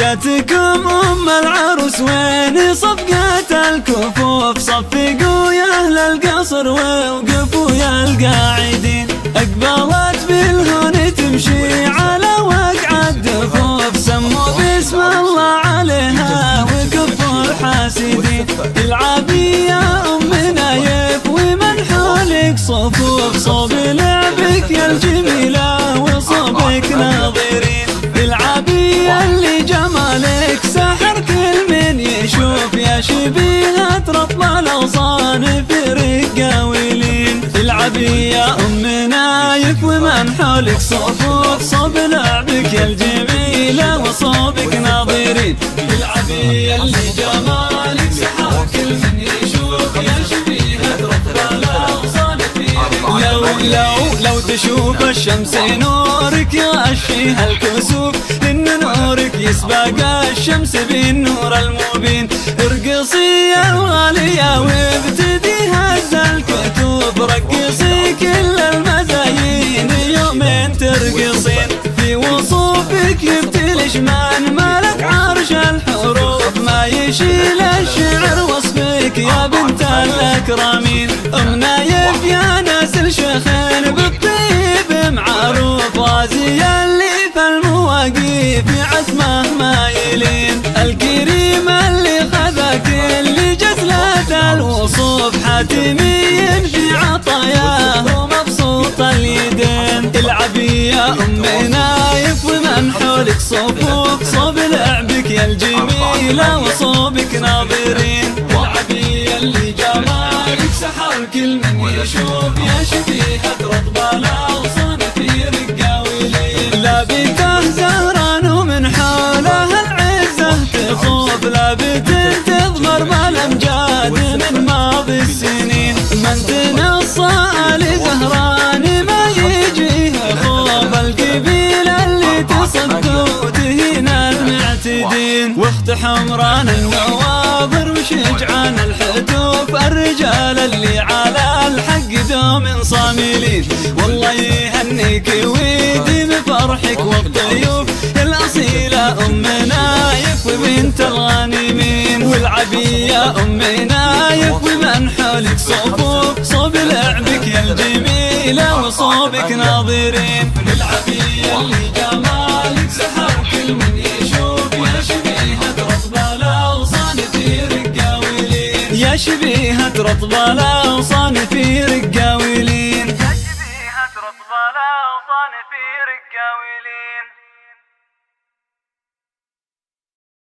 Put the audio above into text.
جاتكم أم العروس وين صفقة الكفوف صفقوا يا أهل القصر ووقفوا يا القاعدين. اقبلت بالهون تمشي على وقع الدفوف سموا باسم الله عليها وكفوا الحاسدين. العبي يا أم نايف ومن حولك صفوف. صوب لعبك يا الجميلة وصوبك ناظرين. شبيهة رطب الأوصان في رقاويلين العبي يا أم نايف ومن حولك صفوف. صوب لعبك يا الجميلة وصوبك ناظرين. العبي اللي جمالك سحر كل من يشوف يا شبيهة في لو لو لو تشوف الشمس نورك يغشيها الكسوف. لأن نورك يسبق الشمس بالنور المبين. ارقصي يا الغالية وابتدي هز الكتوب رقصي كل المزايين يومين ترقصين. في وصوفك يبتلش من ملك عرش الحروف ما يشيل الشعر وصفك يا بنت الأكرمين. ام نايف يا ناس الشيخين بالطيب معروف غازي اللي في المواقيف عزمه ما يلين الكريم اللي حاتمي في عطاياه ومبسوط اليدين. العبي يا ام نايف ومن حولك صفوف صوب لعبك يا الجميلة وصوبك ناظرين. العبي اللي جمالك سحر كل من يشوف. يا شبيهة رطب الأغصان في رقاويلين زهران ومن حوله العزة تخوف. السنين من تنصى لزهران ما يجيه خوف القبيلة اللي تصد تهين المعتدين واخت حمران النواظر وشجعان الحتوف الرجال اللي على الحق دوم صاملين. والله وبنت الغانمين والعبي يا أم نايف ومن حولك صفوف. صوب لعبك يا الجميلة وصوبك ناظرين. العبي اللي جمالك سحر كل من يشوف. يا شبيهة رطب الأغصان في رقاويلين يا شبيهة رطب الأغصان في رقاويلين يا شبيهة رطب الأغصان في رقاويلين